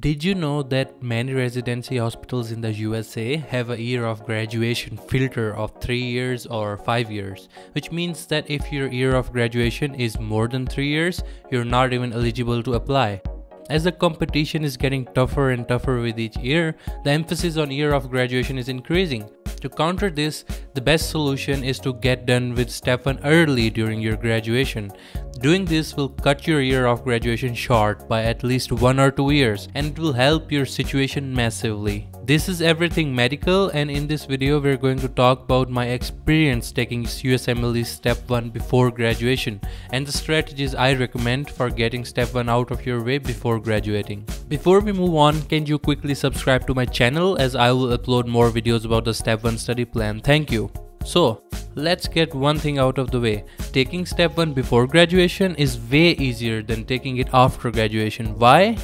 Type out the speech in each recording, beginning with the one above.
Did you know that many residency hospitals in the USA have a year of graduation filter of 3 years or 5 years, which means that if your year of graduation is more than 3 years, you're not even eligible to apply. As the competition is getting tougher and tougher with each year, the emphasis on year of graduation is increasing. To counter this, the best solution is to get done with step 1 early during your graduation. Doing this will cut your year of graduation short by at least 1 or 2 years and it will help your situation massively. This is everything medical and in this video we're going to talk about my experience taking USMLE step 1 before graduation and the strategies I recommend for getting step 1 out of your way before graduating. Before we move on, can you quickly subscribe to my channel as I will upload more videos about the step 1 study plan. Thank you. So, let's get one thing out of the way. Taking step 1 before graduation is way easier than taking it after graduation. Why?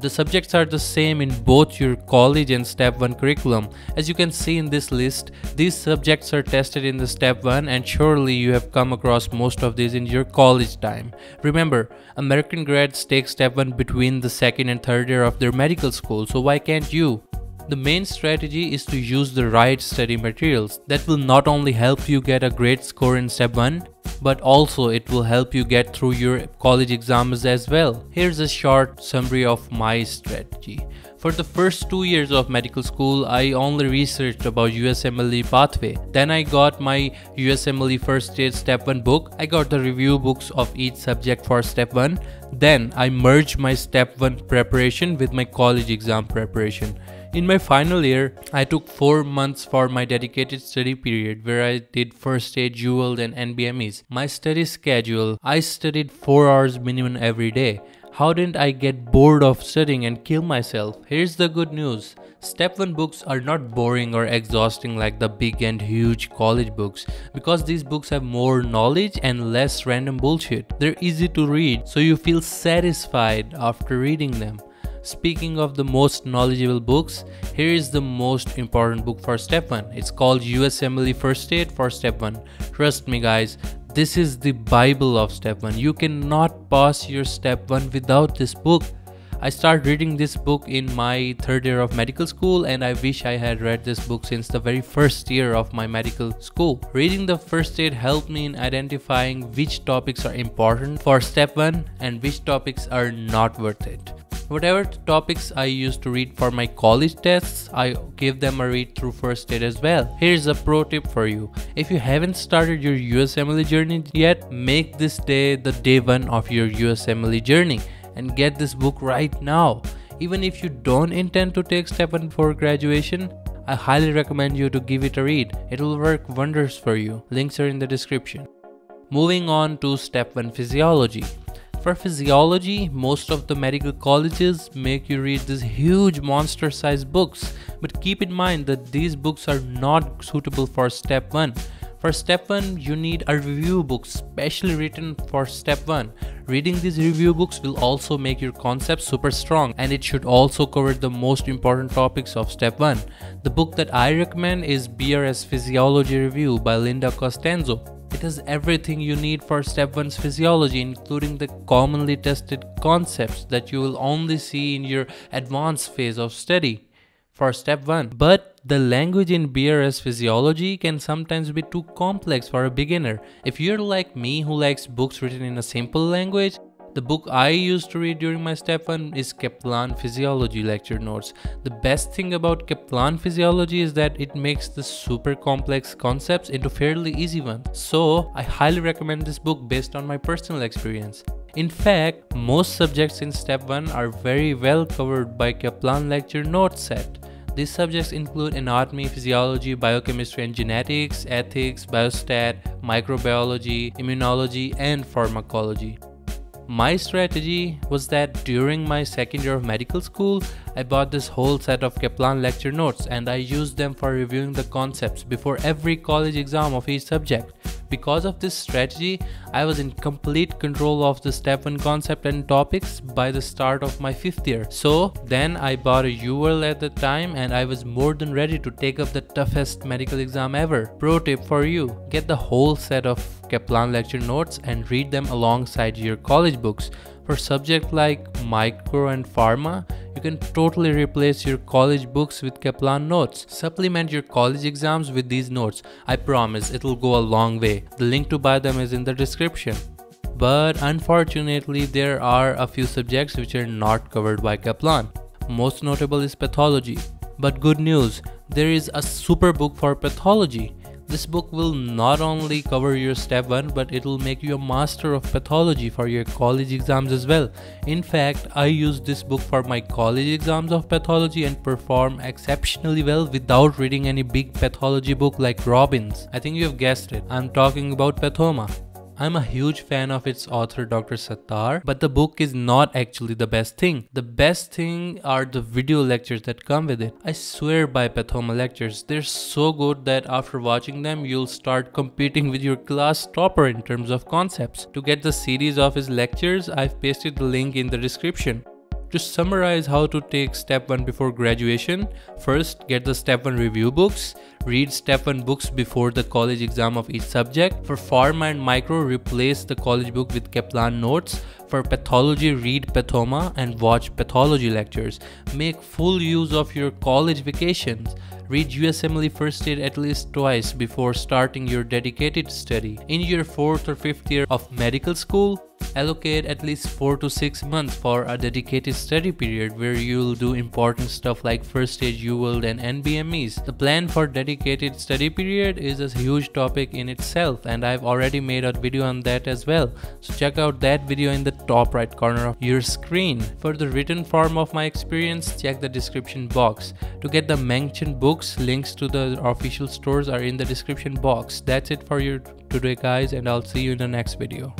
The subjects are the same in both your college and step 1 curriculum. As you can see in this list, these subjects are tested in the step 1 and surely you have come across most of these in your college time. Remember, American grads take step 1 between the second and third year of their medical school, so why can't you? The main strategy is to use the right study materials that will not only help you get a great score in step 1 but also it will help you get through your college exams as well. Here's a short summary of my strategy. For the first two years of medical school, I only researched about USMLE pathway. Then I got my USMLE first aid step 1 book. I got the review books of each subject for step 1. Then I merged my step 1 preparation with my college exam preparation. In my final year, I took 4 months for my dedicated study period where I did first aid, UWorld and NBMEs. My study schedule, I studied 4 hours minimum every day. How didn't I get bored of studying and kill myself? Here's the good news. Step 1 books are not boring or exhausting like the big and huge college books because these books have more knowledge and less random bullshit. They're easy to read so you feel satisfied after reading them. Speaking of the most knowledgeable books, here is the most important book for step 1. It's called USMLE First Aid for step 1. Trust me guys, this is the bible of step 1. You cannot pass your step 1 without this book. I started reading this book in my third year of medical school and I wish I had read this book since the very first year of my medical school. Reading the first aid helped me in identifying which topics are important for step 1 and which topics are not worth it. Whatever topics I used to read for my college tests, I give them a read through first aid as well. Here's a pro tip for you. If you haven't started your USMLE journey yet, make this day the day one of your USMLE journey and get this book right now. Even if you don't intend to take step 1 for graduation, I highly recommend you to give it a read. It will work wonders for you. Links are in the description. Moving on to step 1 physiology. For physiology, most of the medical colleges make you read these huge monster sized books, but keep in mind that these books are not suitable for step 1. For step 1, you need a review book specially written for step 1. Reading these review books will also make your concepts super strong and it should also cover the most important topics of step 1. The book that I recommend is BRS Physiology Review by Linda Costanzo. It has everything you need for step 1's physiology, including the commonly tested concepts that you will only see in your advanced phase of study for step 1. But the language in BRS physiology can sometimes be too complex for a beginner. If you're like me who likes books written in a simple language, the book I used to read during my step 1 is Kaplan Physiology lecture notes. The best thing about Kaplan Physiology is that it makes the super complex concepts into fairly easy ones. So, I highly recommend this book based on my personal experience. In fact, most subjects in step 1 are very well covered by Kaplan lecture notes set. These subjects include anatomy, physiology, biochemistry and genetics, ethics, biostat, microbiology, immunology, and pharmacology. My strategy was that during my second year of medical school, I bought this whole set of Kaplan lecture notes and I used them for reviewing the concepts before every college exam of each subject. Because of this strategy, I was in complete control of the step 1 concept and topics by the start of my 5th year. So then I bought a UWorld at the time and I was more than ready to take up the toughest medical exam ever. Pro tip for you, get the whole set of Kaplan lecture notes and read them alongside your college books. For subjects like micro and pharma, you can totally replace your college books with Kaplan notes. Supplement your college exams with these notes. I promise it'll go a long way. The link to buy them is in the description. But unfortunately, there are a few subjects which are not covered by Kaplan. Most notable is pathology. But good news, there is a super book for pathology. This book will not only cover your step 1 but it will make you a master of pathology for your college exams as well. In fact, I used this book for my college exams of pathology and perform exceptionally well without reading any big pathology book like Robbins. I think you have guessed it. I'm talking about Pathoma. I'm a huge fan of its author Dr. Sattar, but the book is not actually the best thing. The best thing are the video lectures that come with it. I swear by Pathoma lectures, they're so good that after watching them, you'll start competing with your class topper in terms of concepts. To get the series of his lectures, I've pasted the link in the description. To summarize how to take step 1 before graduation, first get the step 1 review books, read step 1 books before the college exam of each subject. For pharma and micro, replace the college book with Kaplan notes. For pathology, read Pathoma and watch pathology lectures. Make full use of your college vacations. Read USMLE first aid at least twice before starting your dedicated study. In your 4th or 5th year of medical school, allocate at least 4 to 6 months for a dedicated study period where you'll do important stuff like first aid UWorld and NBMEs. The plan for dedicated study period is a huge topic in itself and I've already made a video on that as well. So check out that video in the top right corner of your screen. For the written form of my experience, check the description box. To get the mentioned books, links to the official stores are in the description box. That's it for you today guys and I'll see you in the next video.